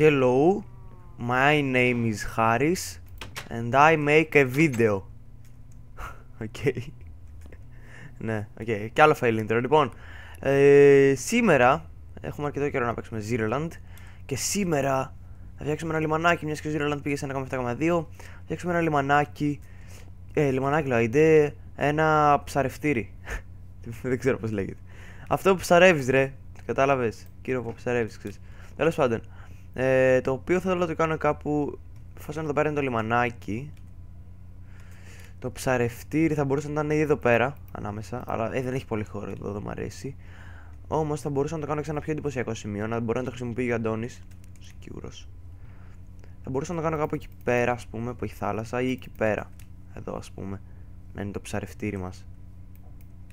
Hello, my name is Harris and I make a video. Οκ. ναι, OK. Okay. Και άλλο fail intro. Λοιπόν, ε, σήμερα έχουμε αρκετό καιρό να παίξουμε Zeroland και σήμερα θα φτιάξουμε ένα λιμανάκι, μιας και ο Zeroland πήγε σε 1,7,2 θα φτιάξουμε ένα λιμανάκι, ε, λιμανάκι λέγεται, ένα ψαρευτήρι. Δεν ξέρω πώς λέγεται. Αυτό που ψαρεύεις ρε, κατάλαβες, κύριο που ψαρεύεις, ξέρεις. Τέλος πάντων, ε, το οποίο θέλω να το κάνω κάπου, φάσω να το πάρει το λιμανάκι, το ψαρευτήρι θα μπορούσε να είναι ήδη εδώ πέρα, ανάμεσα, αλλά ε, δεν έχει πολύ χώρο εδώ, δεν μου αρέσει. Όμως θα μπορούσα να το κάνω σε ένα πιο εντυπωσιακό σημείο, να μπορεί να το χρησιμοποιεί ο Αντώνης. Σίγουρο. Θα μπορούσα να το κάνω κάπου εκεί πέρα, ας πούμε, που έχει θάλασσα, ή εκεί πέρα. Εδώ, ας πούμε. Να είναι το ψαρευτήρι μας.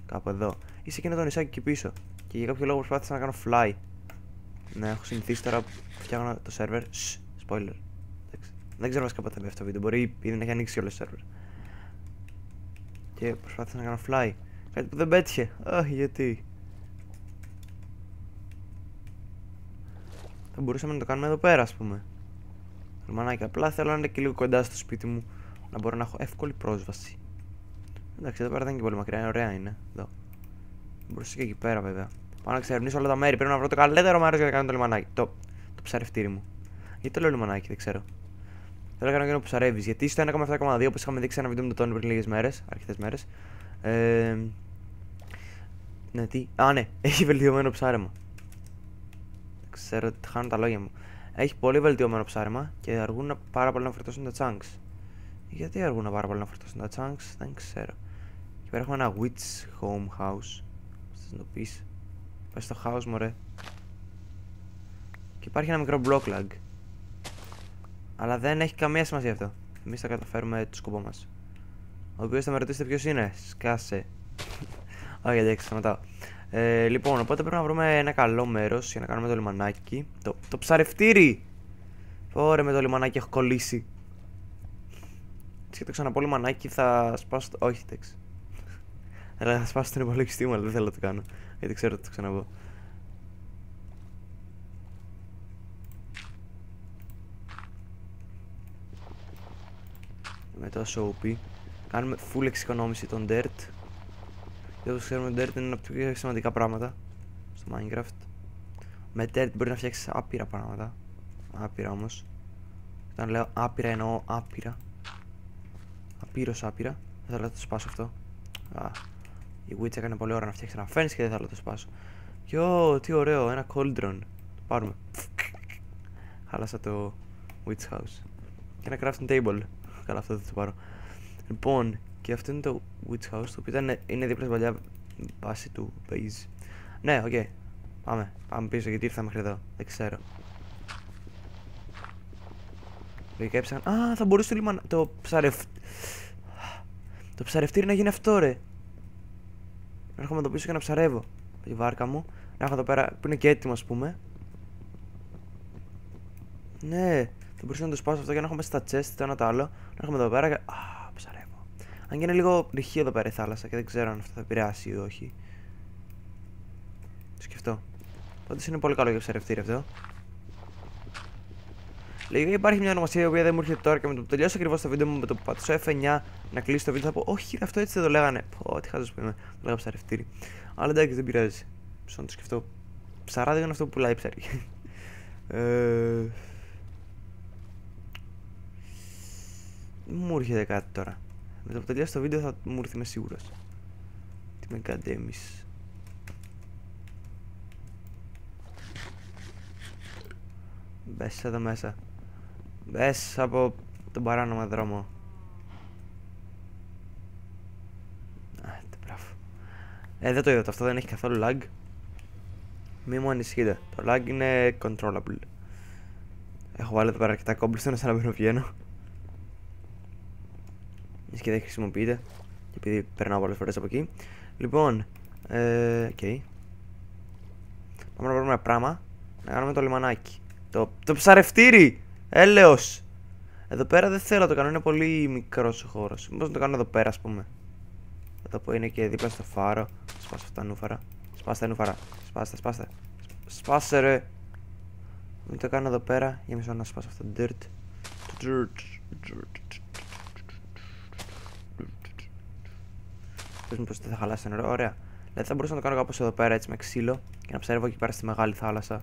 Κάπου εδώ. Ή σε εκείνο το νησάκι εκεί πίσω. Και για κάποιο λόγο προσπάθησα να κάνω fly. Ναι, έχω συνηθίσει τώρα που φτιάχνω το server. Σ, spoiler. Δεν ξέρω βασικά πότε θα μπει αυτό το βίντεο. Μπορεί ήδη να έχει ανοίξει όλο το server. Και προσπάθησα να κάνω fly. Κάτι που δεν πέτυχε. Αχ, γιατί. Θα μπορούσαμε να το κάνουμε εδώ πέρα, ας πούμε. Ρουμανάκι, απλά θέλω να είναι και λίγο κοντά στο σπίτι μου. Να μπορώ να έχω εύκολη πρόσβαση. Εντάξει, εδώ πέρα δεν είναι και πολύ μακριά, είναι ωραία είναι. Εδώ. Μπορούσα και εκεί πέρα, βέβαια. Πάω να εξερευνήσω όλα τα μέρη. Πρέπει να βρω το καλύτερο μέρος για να κάνω το λιμανάκι. Το, το ψαρευτήρι μου. Γιατί το λέω λιμανάκι, δεν ξέρω. Θέλω να κάνω και που ψαρεύεις. Γιατί στο 1,7,2 όπως είχαμε δείξει ένα βίντεο με το Τόνι πριν λίγες μέρες, αρκετές μέρες. Ε, ναι, τι. Α, ναι, έχει βελτιωμένο ψάρεμα. Ξέρω ότι χάνω τα λόγια μου. Έχει πολύ βελτιωμένο ψάρεμα και αργούν πάρα πολύ να φορτώσουν τα chunks. Γιατί αργούν πάρα πολύ να φορτώσουν τα chunks, δεν ξέρω. Και πέρα έχουμε ένα witch home house. Θες να το πεις. Πες στο house, μωρέ. Και υπάρχει ένα μικρό block lag. Αλλά δεν έχει καμία σημασία αυτό. Εμείς θα καταφέρουμε το σκοπό μας. Ο οποίος θα με ρωτήσετε ποιος είναι. Σκάσε. Όχι, εντάξει, σταματάω. Ε, λοιπόν, οπότε πρέπει να βρούμε ένα καλό μέρος για να κάνουμε το λιμανάκι. Το, το ψαρευτήρι! Ωρε με το λιμανάκι έχω κολλήσει. Και το ξαναπώ λιμανάκι θα σπάσω. Το... Όχι, εντάξει. Αλλά θα σπάσω τον υπολογιστή μου, αλλά δεν θέλω να το κάνω. Γιατί ξέρω ότι το ξαναπώ. Με το SOP. Κάνουμε full εξοικονόμηση των dirt. Και όπως ξέρουμε, Dirt είναι ένα από τα πιο σημαντικά πράγματα στο Minecraft. Με Dirt μπορεί να φτιάξεις άπειρα πράγματα. Άπειρα όμως. Όταν λέω άπειρα εννοώ άπειρα. Απείρως άπειρα. Δεν θέλω να το σπάσω αυτό. Α, η Witch έκανε πολύ ώρα να φτιάξει ένα fence και δεν θέλω να το σπάσω. Yo, τι ωραίο, ένα cauldron. Το πάρουμε. Χάλασα το Witch House. Και ένα crafting table. Καλά, αυτό δεν το πάρω. Λοιπόν, και αυτό είναι το Witch House, το οποίο ήταν, είναι δίπλα στην παλιά βάση του base. Ναι, OK. Okay. Πάμε. Πάμε πίσω γιατί ήρθαμε μέχρι εδώ. Δεν ξέρω. Λογικά έψαχνα. Α, θα μπορούσε το λιμαν... Το ψαρευ... Το ψαρευτήρι να γίνει αυτό, ρε. Να έρχομαι εδώ πίσω και να ψαρεύω. Τη βάρκα μου. Να έχω εδώ πέρα που είναι και έτοιμο, ας πούμε. Ναι, θα μπορούσα να το σπάσω αυτό για να έχουμε στα chest το ένα το άλλο. Να έρχομαι εδώ πέρα και. Α, αν και είναι λίγο ρηχή εδώ πέρα η θάλασσα και δεν ξέρω αν αυτό θα επηρεάσει ή όχι. Το σκεφτώ. Πάντως είναι πολύ καλό για ψαρευτήρι αυτό. Λίγα υπάρχει μια ονομασία η οποία δεν μου έρχεται τώρα και με το που τελειώσω ακριβώς το βίντεο μου με το που πατήσω F9 να κλείσει το βίντεο θα πω Όχι, αυτό έτσι δεν το λέγανε. Πω, τι χάζω που είμαι. Το λέγα ψαρευτήρι. Αλλά εντάξει, δεν πειράζει. Ψω να το σκεφτώ. Ψαράδι είναι αυτό που πουλάει ψάρι. ε... Μου έρχεται κάτι τώρα. Με το που τελειώσει το βίντεο θα μου έρθει είμαι σίγουρος. Τι με καντέμεις. Μπες εδώ μέσα. Μπες από τον παράνομο δρόμο. Α, μπράβο. Ε, δεν το είδατε, αυτό δεν έχει καθόλου lag. Μη μου ανησυχείτε. Το lag είναι controllable. Έχω βάλει εδώ πέρα αρκετά κόμπλιστον σαν να μην βγαίνω και δεν χρησιμοποιείται. Και επειδή περνάω πολλές φορές από εκεί. Λοιπόν, ε, okay. Πάμε να βρούμε ένα πράγμα να κάνουμε το λιμανάκι. Το, το ψαρευτήρι! Έλεος! Εδώ πέρα δεν θέλω να το κάνω, είναι πολύ μικρός ο χώρος. Μήπως να το κάνω εδώ πέρα, ας πούμε. Εδώ που είναι και δίπλα στο φάρο. Σπάστε αυτά τα νούφαρα. Σπάστε νούφαρα. Σπάστε, σπάστε. Σπάστε ρε. Μην το κάνω εδώ πέρα για μισό να σπάσω αυτό το dirt. Το dirt. dirt. Πες μου πως δεν θα χαλάσει το νερό. Ωραία. Δηλαδή θα μπορούσα να το κάνω κάπως εδώ πέρα έτσι με ξύλο και να ψέρευω εκεί πέρα στη μεγάλη θάλασσα.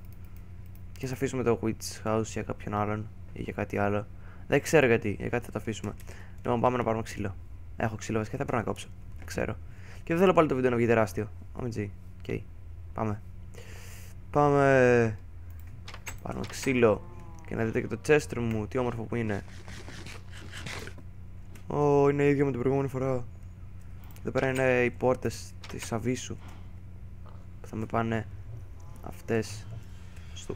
Και θα αφήσουμε το witch house για κάποιον άλλον ή για κάτι άλλο. Δεν ξέρω γιατί, για κάτι θα το αφήσουμε. Λοιπόν, πάμε να πάρουμε ξύλο. Έχω ξύλο βασικά, θα πρέπει να κόψω. Δεν ξέρω. Και δεν θέλω πάλι το βίντεο να βγει τεράστιο. OMG. OK. Okay. Πάμε. Πάμε. Πάρουμε ξύλο. Και να δείτε και το chest μου, τι όμορφο που είναι. Ω, είναι ίδιο με την προηγούμενη φορά. Εδώ πέρα είναι οι πόρτες της Αβύσσου. Που θα με πάνε αυτές στο,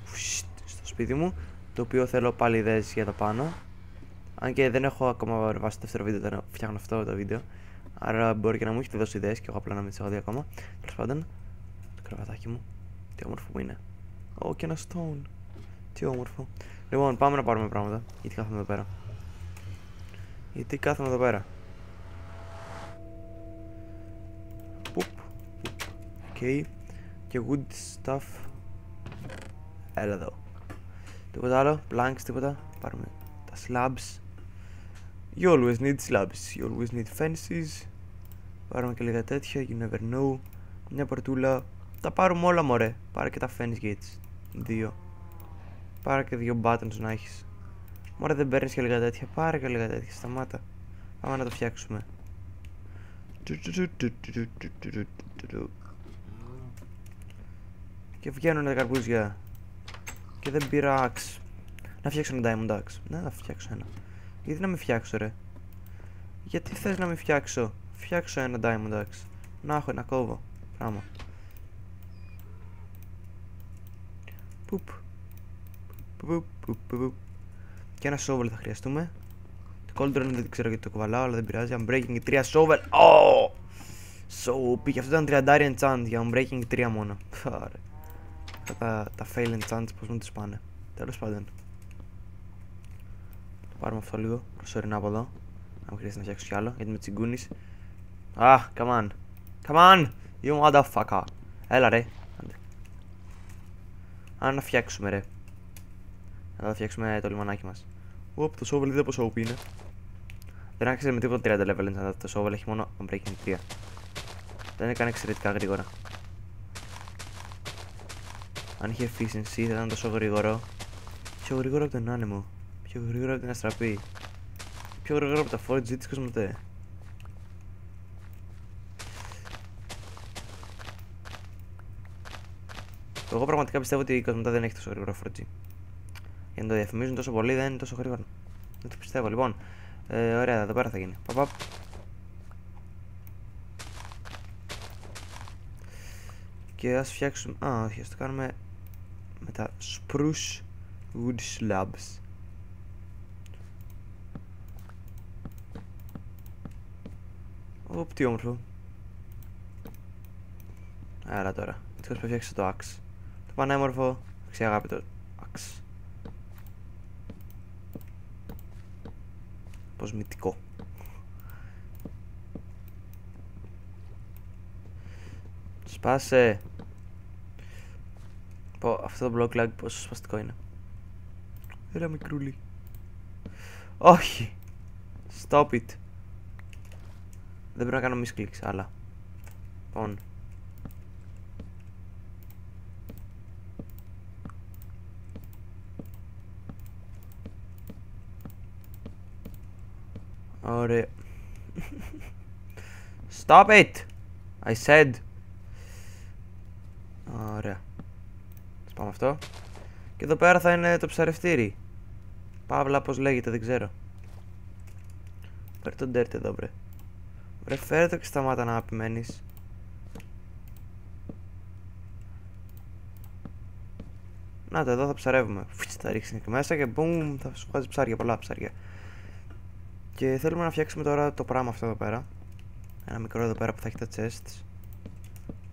στο σπίτι μου. Το οποίο θέλω πάλι ιδέες για τα πάνω. Αν και δεν έχω ακόμα βάσει το δεύτερο βίντεο, όταν φτιάχνω αυτό το βίντεο. Άρα μπορεί και να μου έχετε δώσει ιδέες και εγώ απλά να μην τις έχω δει ακόμα. Τέλος πάντων, το κρεβατάκι μου. Τι όμορφο που είναι. Ω, oh, και ένα stone. Τι όμορφο. Λοιπόν, πάμε να πάρουμε πράγματα. Γιατί κάθομαι εδώ πέρα. Γιατί κάθομαι εδώ πέρα. Πουπ. OK. Okay. Και wood stuff. Έλα εδώ. Τίποτα άλλο. Planks, τίποτα. Πάρουμε τα slabs. You always need slabs. You always need fences. Πάρουμε και λίγα τέτοια. You never know. Μια πορτούλα. Τα πάρουμε όλα μωρέ. Πάρε και τα fence gates. Δύο. Πάρε και δύο buttons να έχεις. Μωρέ δεν παίρνεις και λίγα τέτοια. Πάρε και λίγα τέτοια. Σταμάτα. Πάμε να το φτιάξουμε. Και βγαίνουν τα καρπούζια. Και δεν πήρα axe. Να φτιάξω ένα diamond axe. Ναι, να φτιάξω ένα. Γιατί να μην φτιάξω ρε; Γιατί θες να μην φτιάξω; Φτιάξω ένα diamond axe. Να έχω ένα κόβο. Πράγμα. Πουπ. Πουπ, πουπ, πουπ. Και ένα shovel θα χρειαστούμε. Το cauldron δεν ξέρω γιατί το κουβαλάω, αλλά δεν πειράζει. Unbreaking 3 shovel. Oh! So, πήγε αυτό ήταν 30 enchant για Unbreaking 3 μόνο. Φάρε. Τα, τα fail enchants πώς μου τους πάνε. Τέλος πάντων. Θα πάρουμε αυτό λίγο προσωρινά από εδώ. Αν μου χρειάζεται να φτιάξω κι άλλο, γιατί με τσιγκούνεις. Ah, come on. Come on! You motherfucker. Έλα ρε. Αν να φτιάξουμε ρε. Να φτιάξουμε το λιμανάκι μας. Οπ, το shovel δεν πόσο OP είναι. Δεν άξιζε με τίποτα 30 level να το shovel έχει μόνο breaking 3. Δεν έκανε εξαιρετικά γρήγορα. Αν είχε efficiency θα ήταν τόσο γρήγορο. Πιο γρήγορο από τον άνεμο. Πιο γρήγορο από την αστραπή. Πιο γρήγορο από τα 4G της Κοσμοτέ. Εγώ πραγματικά πιστεύω ότι η Κοσμοτέ δεν έχει τόσο γρήγορο 4G. Για να το διαφημίζουν τόσο πολύ δεν είναι τόσο γρήγορο. Δεν το πιστεύω λοιπόν. Ε, ωραία, εδώ πέρα θα γίνει. Παπαπ. Και ας φτιάξουμε... Α, όχι, ας το κάνουμε με τα spruce wood slabs. Ωπ, τι όμορφο. Άρα τώρα. Έτσι που φτιάξεις το axe. Το πανέμορφο, αξιαγάπητο axe. Κοσμητικό. Σπάσε. Πω, αυτό το block lag πόσο σπαστικό είναι. Έλα μικρούλι. Όχι. Stop it. Δεν πρέπει να κάνω misclicks, άλλα. Λοιπόν. Ωραία. Stop it! I said. Ωραία. Πάμε αυτό. Και εδώ πέρα θα είναι το ψαρευτήρι. Παύλα πώς λέγεται δεν ξέρω. Φέρε τον dirt εδώ βρε. Βρε φέρε το και σταμάτα να επιμένεις. Να το εδώ θα ψαρεύουμε. Φυτς, θα ρίξεις και μέσα και μπουμ θα σου βγάζει ψάρια, πολλά ψάρια. Και θέλουμε να φτιάξουμε τώρα το πράγμα αυτό εδώ πέρα. Ένα μικρό εδώ πέρα που θα έχει τα chests.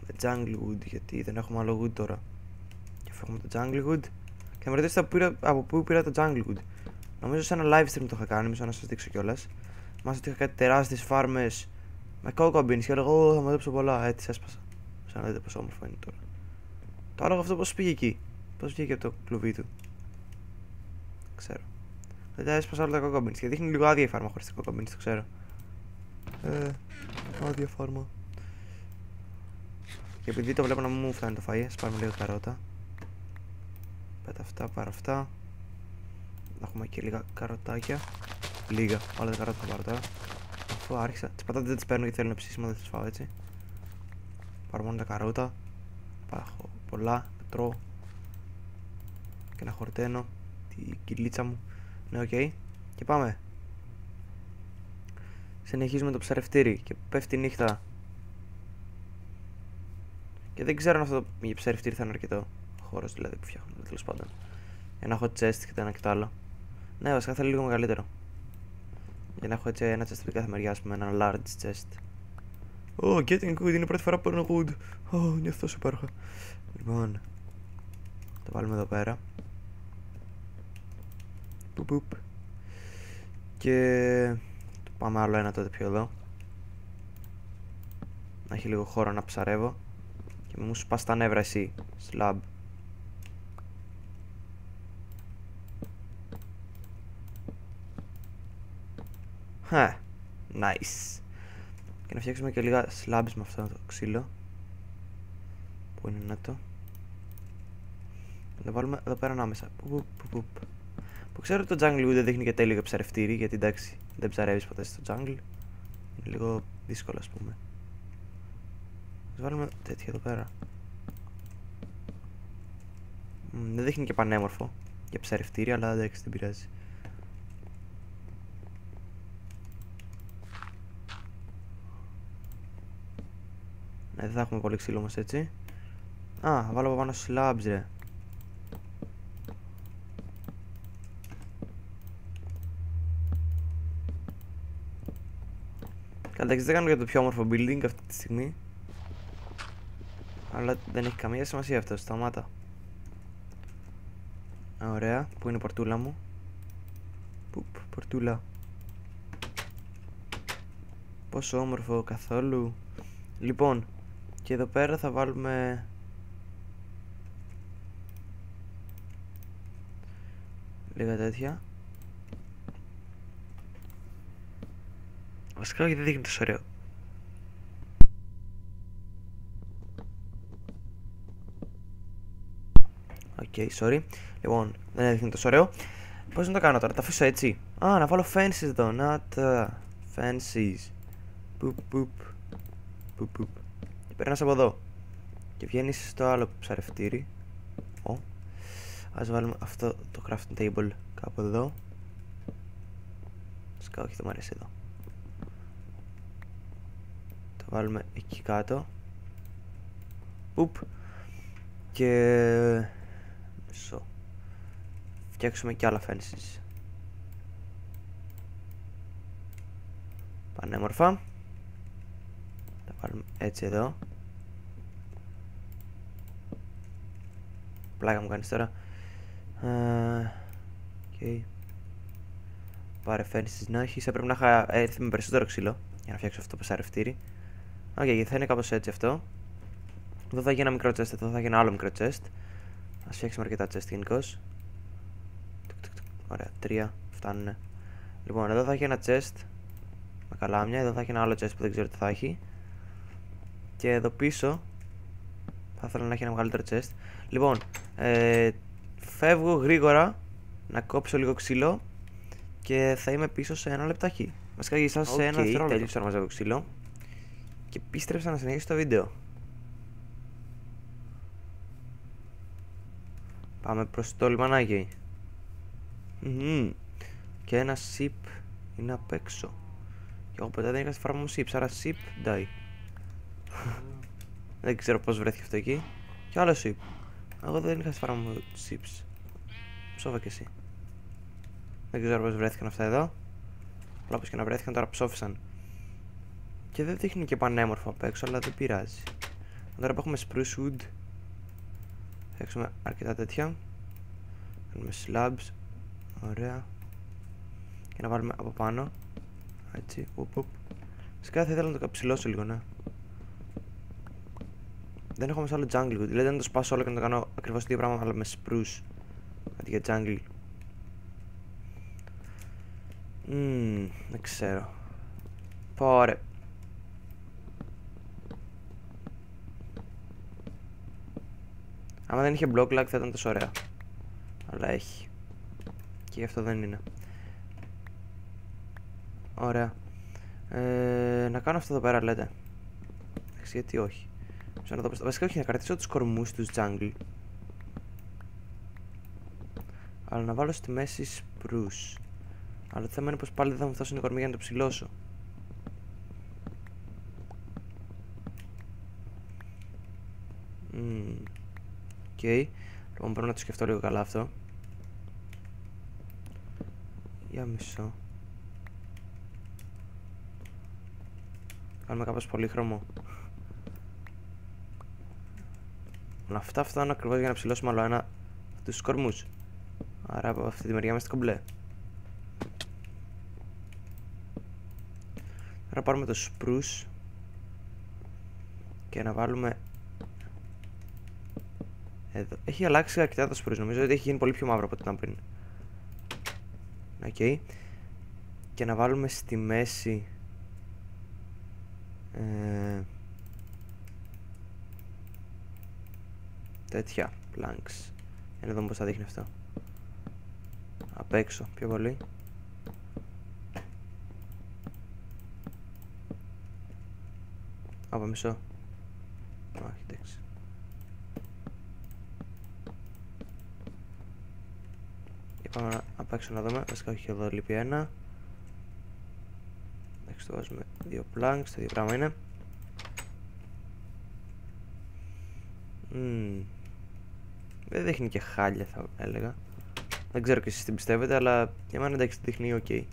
Με jungle wood γιατί δεν έχουμε άλλο wood τώρα έχουμε το Jungle Wood. Και με ρωτήσετε από πού πήρα το Jungle Wood. Νομίζω σε ένα live stream το είχα κάνει, μισό να σας δείξω κιόλας. Μάλιστα ότι είχα κάτι τεράστιες φάρμες με κόκομπιν και έλεγα: θα μαζέψω πολλά. Έτσι έσπασα. Σαν να δείτε πόσο όμορφο είναι τώρα. Το άλλο αυτό πώς πήγε εκεί; Πώς βγήκε από το κλουβί του; ξέρω. Δεν τα έσπασα όλα τα κοκόμπινς και δείχνει λίγο άδεια η φάρμα χωρίς τα κοκόμπινς, το ξέρω. Ε, άδεια φάρμα. Και επειδή το βλέπω να μου φτάνει το φαΐ, ας πάρουμε λίγο καρότα. Πέτα αυτά, πάρω αυτά. Έχουμε και λίγα καροτάκια. Λίγα, όλα τα καρότα θα πάρω τώρα. Αφού άρχισα, τις πατάτες δεν τις παίρνω γιατί θέλουν ψήσιμο, δεν τις φάω έτσι. Πάρω μόνο τα καρότα. Έχω πολλά, τρώω. Και να χορταίνω τη κοιλίτσα μου. Ναι, OK. Okay. Και πάμε. Συνεχίζουμε το ψαρευτήρι και πέφτει νύχτα. Και δεν ξέρω αν αυτό το ψαρευτήρι θα είναι αρκετό. Χώρος δηλαδή που φτιάχνω τέλος πάντων. Για να έχω chest και το ένα και το άλλο. Ναι, βασικά θέλω λίγο μεγαλύτερο. Για να έχω έτσι ένα chest από κάθε μεριά, ας πούμε, ένα large chest. Oh, getting good, είναι η πρώτη φορά που παίρνω good. Oh, νιώθω τόσο υπέροχα. Λοιπόν, το βάλουμε εδώ πέρα. Πουπ, πουπ. Και το πάμε άλλο ένα τότε πιο εδώ. Να έχει λίγο χώρο να ψαρεύω. Και μου σπάς τα νεύρα εσύ, slab. Χα, nice. Και να φτιάξουμε και λίγα slabs με αυτό το ξύλο. Πού είναι να το. Να το βάλουμε εδώ πέρα ανάμεσα. Που, που, που, που ξέρω ότι το jungle δεν δείχνει και τέλειο για ψαρευτήρι, γιατί εντάξει δεν ψαρεύεις ποτέ στο jungle. Είναι λίγο δύσκολο ας πούμε. Ας βάλουμε τέτοια εδώ πέρα. δεν δείχνει και πανέμορφο για ψαρευτήρι, αλλά εντάξει δεν πειράζει. Ναι, δεν θα έχουμε πολύ ξύλο όμως έτσι. Α, βάλω από πάνω slabs ρε. Καλά, δεν κάνω για το πιο όμορφο building αυτή τη στιγμή. Αλλά δεν έχει καμία σημασία αυτό, σταμάτα. Ωραία, πού είναι η πορτούλα μου; Πουπ, πορτούλα. Πόσο όμορφο καθόλου. Λοιπόν, και εδώ πέρα θα βάλουμε λίγα τέτοια Βασικά όχι δεν δείχνει τόσο ωραίο Οκ, okay, sorry Λοιπόν, δεν έδειχνε τόσο ωραίο Πώς να το κάνω τώρα, τα αφήσω έτσι Α, να βάλω fences εδώ, να τα Fences Πουπ, πουπ Πουπ, πουπ Περνάς από εδώ και βγαίνεις στο άλλο ψαρευτήρι. Ο. Ας βάλουμε αυτό το crafting table κάπου εδώ. Σκά, όχι, δεν μου αρέσει εδώ. Το βάλουμε εκεί κάτω. Ουπ. Και... Μισό. Φτιάξουμε και άλλα fences. Πανέμορφα. Τα βάλουμε έτσι εδώ. Πλάκα μου κάνεις τώρα. Okay. Πάρε fences να έχεις. Έπρεπε να είχα έρθει με περισσότερο ξύλο για να φτιάξω αυτό το ψαρευτήρι. OK, okay, θα είναι κάπως έτσι αυτό. Εδώ θα γίνει ένα μικρό chest, εδώ θα γίνει ένα άλλο μικρό chest. Ας φτιάξουμε αρκετά chest γενικώς. Ωραία, τρία φτάνουν. Λοιπόν, εδώ θα έχει ένα chest με καλάμια, εδώ θα έχει ένα άλλο chest που δεν ξέρω τι θα έχει. Και εδώ πίσω θα ήθελα να έχει ένα μεγαλύτερο chest. Λοιπόν, ε, φεύγω γρήγορα να κόψω λίγο ξύλο και θα είμαι πίσω σε ένα λεπτάκι. Βασικά για εσάς σε ένα δευτερόλεπτο. Τέλειωσα να μαζεύω ξύλο και πίστρεψα να συνεχίσω το βίντεο. Πάμε προς το λιμανάκι. Και ένα sip είναι απ' έξω. Και εγώ ποτέ δεν είχα στη φάρμα μου sip, άρα sip die. δεν ξέρω πώς βρέθηκε αυτό εκεί. Και άλλο sip. Εγώ δεν είχα στη φάρμα μου chips. Ψόφα και εσύ. Δεν ξέρω πώς βρέθηκαν αυτά εδώ. Αλλά όπως και να βρέθηκαν τώρα ψόφισαν. Και δεν δείχνει και πανέμορφο απ' έξω, αλλά δεν πειράζει. Τώρα που έχουμε spruce wood, θα έχουμε αρκετά τέτοια. Κάνουμε slabs. Ωραία. Και να βάλουμε από πάνω. Έτσι. Ουπ, ουπ. Φυσικά θα ήθελα να το καψιλώσω λίγο, ναι. Δεν έχω μέσα άλλο jungle wood. Δηλαδή να το σπάσω όλο και να το κάνω ακριβώς το ίδιο πράγμα αλλά με spruce. Αντί για jungle. Μμμ, δεν ξέρω. Πόρε. Άμα δεν είχε block lag θα ήταν τόσο ωραία. Αλλά έχει. Και γι' αυτό δεν είναι. Ωραία. Ε, να κάνω αυτό εδώ πέρα λέτε. Εντάξει, γιατί όχι. Σαν να το Βασικά όχι να κρατήσω τους κορμούς τους jungle. Αλλά να βάλω στη μέση spruce. Αλλά το θέμα είναι πως πάλι δεν θα μου φτάσουν οι κορμοί για να το ψηλώσω. OK. Okay. Λοιπόν, πρέπει να το σκεφτώ λίγο καλά αυτό. Για μισό. Κάνουμε κάπως πολύχρωμο. Αυτά φτάνουν ακριβώς για να ψηλώσουμε άλλο ένα τους κορμούς. Άρα από αυτή τη μεριά είμαστε κομπλέ. Τώρα πάρουμε το spruce και να βάλουμε εδώ. Έχει αλλάξει αρκετά το spruce. Νομίζω ότι έχει γίνει πολύ πιο μαύρο από ό,τι ήταν πριν. OK. Okay. Και να βάλουμε στη μέση ε, τέτοια planks. Για να δούμε πως θα δείχνει αυτό. Απ' έξω πιο πολύ. Από μισό. Όχι, εντάξει. Και πάμε απ' έξω να δούμε. Βασικά όχι εδώ λείπει ένα. Εντάξει, το βάζουμε δύο planks, το ίδιο πράγμα είναι. Mm. Δεν δείχνει και χάλια θα έλεγα. Δεν ξέρω και εσείς τι πιστεύετε, αλλά για μένα εντάξει δείχνει ok.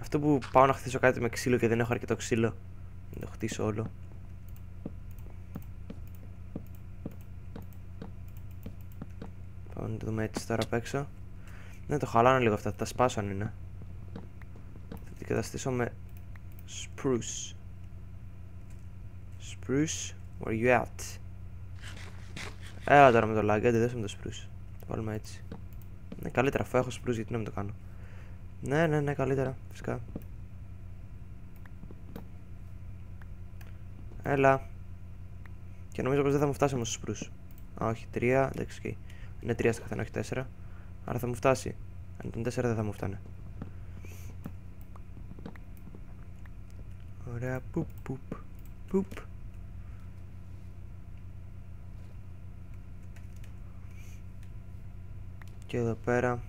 Αυτό που πάω να χτίσω κάτι με ξύλο και δεν έχω αρκετό ξύλο. Να το χτίσω όλο. Πάμε να το δούμε έτσι τώρα απ' έξω. Ναι, το χαλάνω λίγο αυτά, τα σπάσω αν είναι. Θα την καταστήσω με spruce. Spruce, where you at? Έλα τώρα με το lag, δεν με το spruce. Το βάλουμε έτσι. Ναι, καλύτερα, αφού έχω spruce, γιατί να μην το κάνω. Ναι, ναι, ναι, καλύτερα, φυσικά. Έλα. Και νομίζω πως δεν θα μου φτάσει όμως spruce. Α, όχι, τρία, εντάξει, okay. Είναι τρία στο καθένα, όχι τέσσερα. Άρα θα μου φτάσει. Αν ήταν τέσσερα δεν θα μου φτάνε. Ωραία, πουπ, πουπ, πουπ. Και εδώ πέρα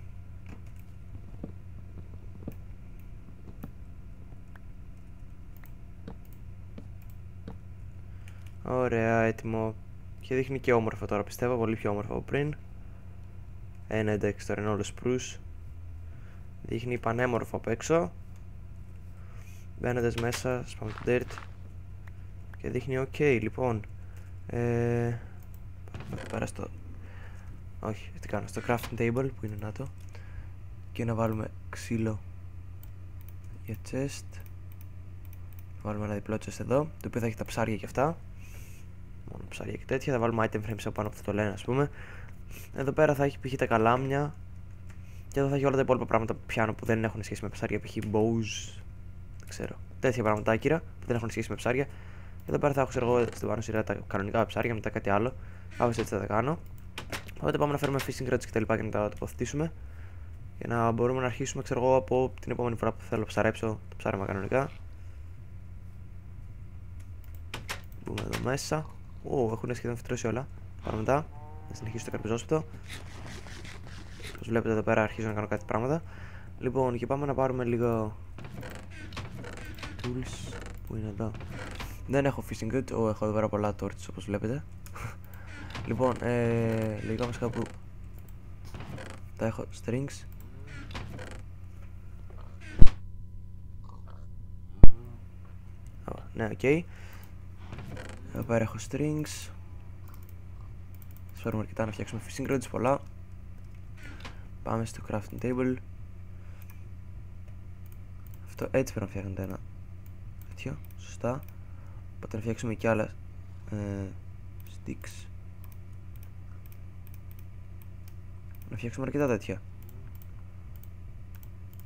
Ωραία, έτοιμο. Και δείχνει και όμορφο τώρα, πιστεύω, πολύ πιο όμορφο από πριν. Ένα εντάξει τώρα είναι όλο σπρούς. Δείχνει πανέμορφο απ' έξω. Μπαίνοντας μέσα, σπάμε το dirt. Και δείχνει ok, λοιπόν. Ε, πέρα στο... Όχι, τι κάνω, στο crafting table που είναι να το. Και να βάλουμε ξύλο για chest. Βάλουμε ένα διπλό chest εδώ, το οποίο θα έχει τα ψάρια και αυτά μόνο ψάρια και τέτοια. Θα βάλουμε item frames από πάνω που θα το λένε, ας πούμε. Εδώ πέρα θα έχει π.χ. τα καλάμια. Και εδώ θα έχει όλα τα υπόλοιπα πράγματα που πιάνω που δεν έχουν σχέση με ψάρια. Π.χ. bows. Δεν ξέρω. Τέτοια πράγματα άκυρα που δεν έχουν σχέση με ψάρια. Και εδώ πέρα θα έχω εγώ στην πάνω σειρά τα κανονικά ψάρια μετά κάτι άλλο. Κάπω έτσι θα τα κάνω. Οπότε πάμε να φέρουμε fishing rods και τα λοιπά και να τα τοποθετήσουμε. Για να μπορούμε να αρχίσουμε, ξέρω εγώ, από την επόμενη φορά που θέλω να ψαρέψω το ψάρεμα κανονικά. Μπούμε εδώ μέσα. Ω, έχουν σχεδόν φυτρώσει όλα. Πάμε μετά. Να συνεχίσω το καρπιζόσπιτο. Όπως βλέπετε εδώ πέρα αρχίζω να κάνω κάτι πράγματα. Λοιπόν, και πάμε να πάρουμε λίγο. Tools. Πού είναι εδώ. Δεν έχω fishing rod. Ω, έχω εδώ πέρα πολλά torches όπως βλέπετε. λοιπόν, ε, λογικά βασικά που. Τα έχω strings. ναι, OK. Okay. Εδώ πέρα έχω strings. Ας φέρουμε αρκετά να φτιάξουμε fishing rods πολλά. Πάμε στο crafting table. Αυτό έτσι πρέπει να φτιάχνετε ένα τέτοιο, σωστά. Οπότε να φτιάξουμε και άλλα ε, sticks. Να φτιάξουμε αρκετά τέτοια.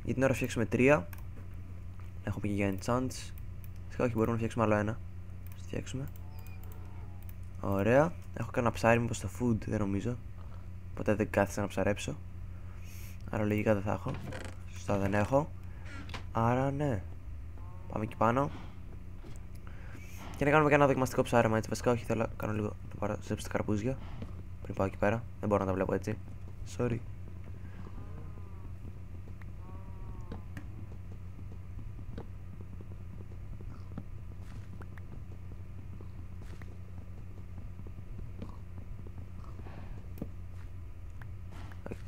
Για την ώρα φτιάξουμε τρία. Έχω πει και για enchants. Φυσικά όχι, μπορούμε να φτιάξουμε άλλο ένα. Ας φτιάξουμε. Ωραία. Έχω κάνει ένα ψάρι, μήπως στο food, δεν νομίζω. Ποτέ δεν κάθισα να ψαρέψω. Άρα λογικά δεν θα έχω. Σωστά δεν έχω. Άρα ναι. Πάμε εκεί πάνω. Και να κάνουμε και ένα δοκιμαστικό ψάρεμα έτσι. Βασικά όχι, θέλω να κάνω λίγο να πάρω ζέψει τα καρπούζια. Πριν πάω εκεί πέρα. Δεν μπορώ να τα βλέπω έτσι. Sorry.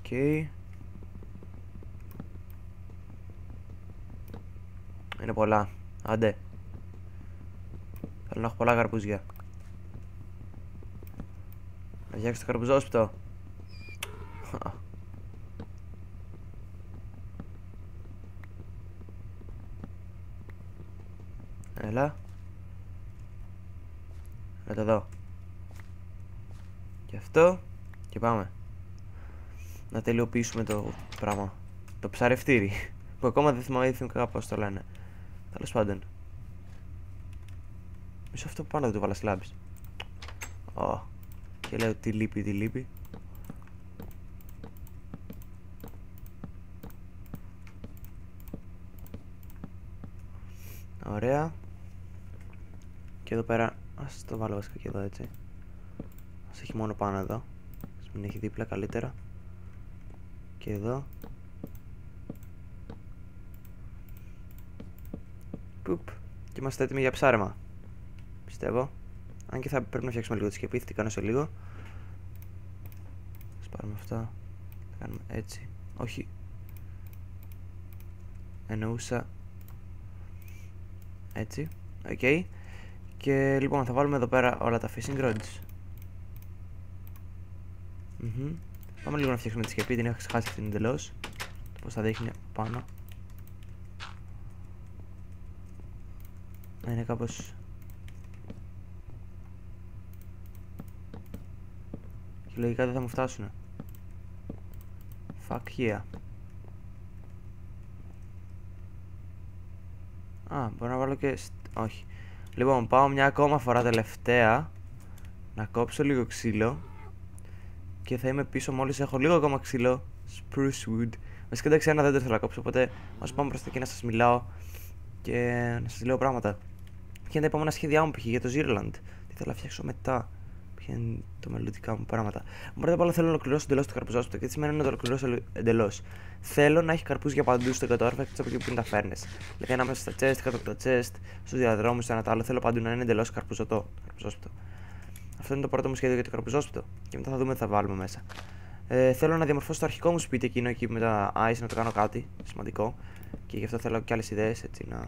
Οκ. Είναι πολλά. Άντε. Θέλω να έχω πολλά καρπούζια. Να φτιάξω το καρπουζόσπιτο. Έλα. Έλα εδώ. Και αυτό. Και πάμε. Να τελειοποιήσουμε το πράγμα. Το ψαρευτήρι. Που ακόμα δεν θυμάμαι πώς το λένε. Τέλος πάντων. Μισό αυτό που πάνω δεν το βάλα slabs. Oh. Και λέω τι λείπει, τι λείπει. Ωραία. Και εδώ πέρα, ας το βάλω βασικά και εδώ έτσι. Ας έχει μόνο πάνω εδώ. Ας μην έχει δίπλα καλύτερα. Και εδώ. Πουπ. Και είμαστε έτοιμοι για ψάρεμα. Πιστεύω. Αν και θα πρέπει να φτιάξουμε λίγο τη σκεπή, τι κάνω σε λίγο. Ας πάρουμε αυτά. Θα κάνουμε έτσι. Όχι. Εννοούσα έτσι. OK. Okay. Και λοιπόν θα βάλουμε εδώ πέρα όλα τα fishing rods. Mm -hmm. Πάμε λίγο να φτιάξουμε τη σκεπή, την έχω ξεχάσει αυτήν εντελώς. Πώς θα δείχνει πάνω. Να είναι κάπως Και λογικά δεν θα μου φτάσουν Fuck yeah. Α, μπορώ να βάλω και... Όχι. Λοιπόν, πάω μια ακόμα φορά τελευταία. Να κόψω λίγο ξύλο Και θα είμαι πίσω μόλις έχω λίγο ακόμα ξύλο Spruce wood Βασικά εντάξει ένα δέντρο θέλω να κόψω Οπότε ας πάμε προς τα εκεί να σας μιλάω Και να σας λέω πράγματα Ποια είναι τα επόμενα σχέδιά μου π.χ. για το Zerland. Τι θέλω να φτιάξω μετά. Ποια είναι τα μελλοντικά μου πράγματα. Πρώτα απ' όλα θέλω να ολοκληρώσω εντελώς το καρπουζόσπιτο. Και τι σημαίνει να το ολοκληρώσω εντελώς. Θέλω να έχει καρπούζια παντού στο κατόρφα εκτός από εκεί που είναι τα φέρνες. Δηλαδή ανάμεσα στα chest, κάτω από τα chest, στους διαδρόμους, στο ένα το άλλο. Θέλω παντού να είναι εντελώς καρπουζωτό. Καρπουζόσπιτο. Αυτό είναι το πρώτο μου σχέδιο για το καρπουζόσπιτο. Και μετά θα δούμε τι θα βάλουμε μέσα. Ε, θέλω να διαμορφώσω το αρχικό μου σπίτι εκείνο εκεί με τα ice να το κάνω κάτι σημαντικό. Και γι' αυτό θέλω και άλλες ιδέες έτσι να,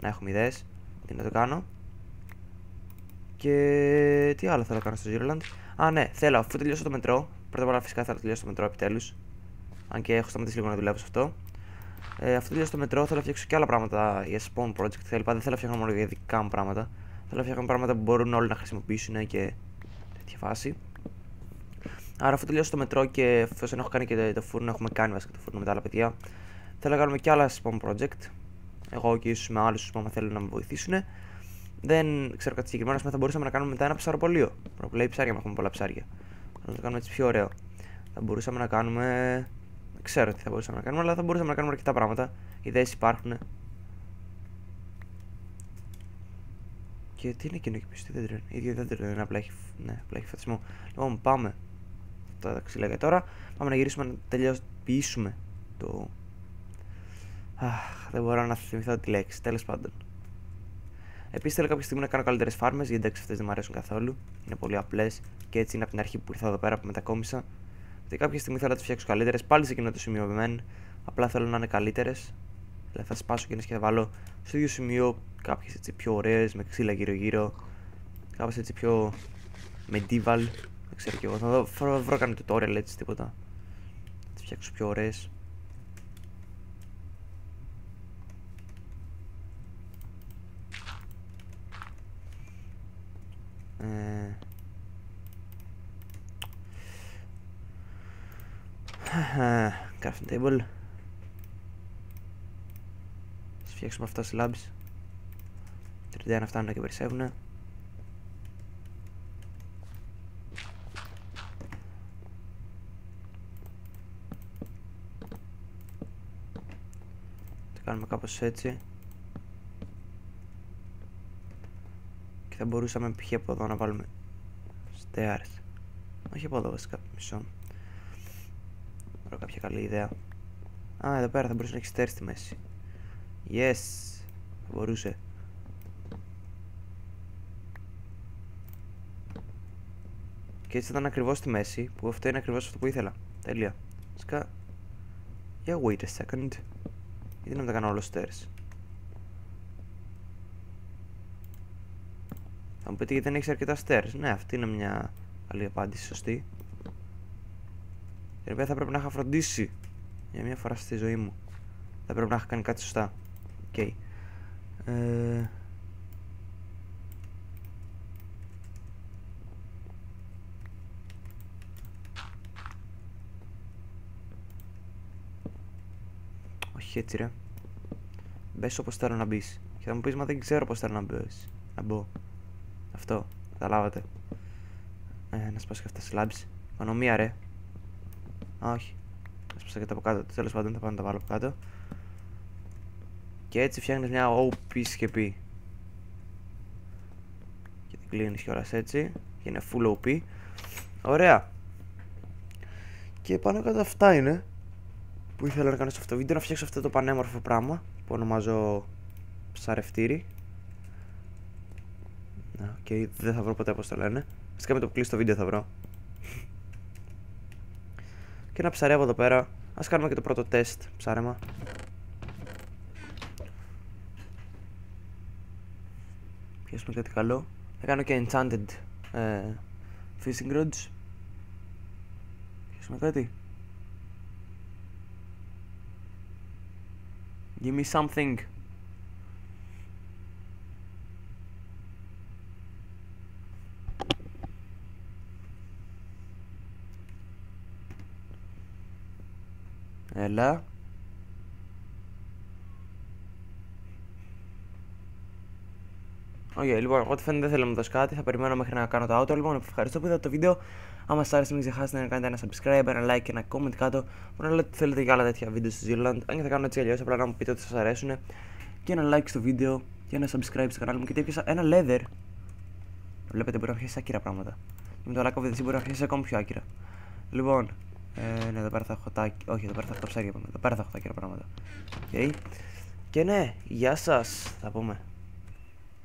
να έχουμε ιδέες τι να το κάνω. Και τι άλλο θέλω να κάνω στο Zeroland. Α, ναι, θέλω αφού τελειώσω το μετρό. Πρώτα απ' όλα φυσικά θέλω να τελειώσω το μετρό επιτέλους. Αν και έχω σταματήσει λίγο να δουλεύω σε αυτό. Ε, αφού τελειώσω το μετρό, θέλω να φτιάξω και άλλα πράγματα για spawn project κλπ. Δεν θέλω να φτιάχνω μόνο για δικά μου πράγματα. Θέλω να φτιάχνω πράγματα που μπορούν όλοι να χρησιμοποιήσουν και τέτοια φάση. Άρα, αφού τελειώσω το μετρό και εφόσον έχω κάνει και το φούρνο, έχουμε κάνει βασικά το φούρνο με τα άλλα παιδιά. Θέλω να κάνουμε και άλλα spawn project εγώ και ίσως με άλλους που θέλουν να με βοηθήσουν. Δεν ξέρω κάτι συγκεκριμένο, θα μπορούσαμε να κάνουμε μετά ένα ψαροπολείο. λέει ψάρια, έχουμε πολλά ψάρια. Να το κάνουμε έτσι πιο ωραίο. Θα μπορούσαμε να κάνουμε. Δεν ξέρω τι θα μπορούσαμε να κάνουμε, αλλά θα μπορούσαμε να κάνουμε αρκετά πράγματα. Ιδέες υπάρχουν. Και τι είναι εκείνο εκεί πίσω, τι δέντρο είναι. ίδιο δέντρο είναι, απλά έχει, ναι, απλά έχει φωτισμό. Λοιπόν, πάμε. Τα ξύλα για τώρα. Πάμε να γυρίσουμε να τελειώσουμε το Αχ, δεν μπορώ να θυμηθώ τη λέξη, τέλος πάντων. Επίσης θέλω κάποια στιγμή να κάνω καλύτερες φάρμες, γιατί εντάξει αυτές δεν μου αρέσουν καθόλου. Είναι πολύ απλές και έτσι είναι από την αρχή που ήρθα εδώ πέρα που μετακόμισα. Και κάποια στιγμή θέλω να τις φτιάξω καλύτερες. Πάλι σε εκείνο το σημείο μεν. Απλά θέλω να είναι καλύτερες. Δηλαδή θα σπάσω και και θα βάλω στο ίδιο σημείο κάποιες έτσι πιο ωραίες με ξύλα γύρω-γύρω. Κάπω έτσι πιο medieval. Δεν ξέρω κι εγώ. Θα δω, βρω, βρω κανένα tutorial έτσι τίποτα. Θα τις φτιάξω πιο ωραίες. Ε... Crafting table. Φτιάξουμε αυτά slabs. 31 φτάνουν και περισσεύουνε. Το κάνουμε κάπως έτσι. Και θα μπορούσαμε π.χ. από εδώ να βάλουμε stairs. Όχι από εδώ βασικά, μισό. Βρω κάποια καλή ιδέα. Α, εδώ πέρα θα μπορούσε να έχει stairs στη μέση. Yes, θα μπορούσε. Και έτσι ήταν ακριβώς στη μέση, που αυτό είναι ακριβώς αυτό που ήθελα. Τέλεια. Σκα. Για yeah, wait a second. Γιατί να μην τα κάνω όλο stairs; Θα μου πείτε γιατί δεν έχεις αρκετά stairs. Ναι, αυτή είναι μια καλή απάντηση, σωστή. Γιατί θα πρέπει να είχα φροντίσει για μια φορά στη ζωή μου. Θα πρέπει να είχα κάνει κάτι σωστά. OK. Okay. Ε... Όχι έτσι ρε. Μπες όπως θέλω να μπεις. Και θα μου πεις μα δεν ξέρω πώς θέλω να μπεις. Να μπω. Αυτό. Καταλάβατε. Ε, να σπάσω και αυτά slabs. Οικονομία ρε. Α, όχι. Να σπάσω και τα από κάτω. Τέλος πάντων θα πάω να τα βάλω από κάτω. Και έτσι φτιάχνεις μια OP σκεπή. Και την κλείνεις κιόλας έτσι. Και είναι full OP. Ωραία. Και πάνω κάτω αυτά είναι που ήθελα να κάνω σε αυτό το βίντεο να φτιάξω αυτό το πανέμορφο πράγμα που ονομάζω ψαρευτήρι. Να, okay, δεν θα βρω ποτέ πώς το λένε. Βασικά με το που κλείσει το βίντεο θα βρω. και ένα ψαρεύω εδώ πέρα. Ας κάνουμε και το πρώτο τεστ ψάρεμα. Πιάσουμε κάτι καλό. Θα κάνω και enchanted ε, fishing rods. Πιάσουμε κάτι. Give me something. Έλα. Okay, λοιπόν, ό,τι φαίνεται δεν θέλω να μου δώσει κάτι. Θα περιμένω μέχρι να κάνω το outro. Λοιπόν, ευχαριστώ που είδατε το βίντεο. Αν σα άρεσε, μην ξεχάσετε να κάνετε ένα subscribe, ένα like και ένα comment κάτω. Μπορεί να λέτε ότι θέλετε για άλλα τέτοια βίντεο στο Zealand. Αν και θα κάνω έτσι αλλιώς, απλά να μου πείτε ότι σας αρέσουν. Και ένα like στο βίντεο και ένα subscribe στο κανάλι μου. Και έπιασα ένα leather. Βλέπετε, μπορεί να φτιάξει άκυρα πράγματα. Και με το like of μπορεί να φτιάξει ακόμη πιο άκυρα. Λοιπόν, ε, ναι, εδώ πέρα θα έχω τα. Όχι, εδώ πέρα θα έχω τα ψάρια. Εδώ πέρα θα έχω τα άκυρα πράγματα. Okay. Και ναι, γεια σας, θα πούμε.